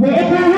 Yeah.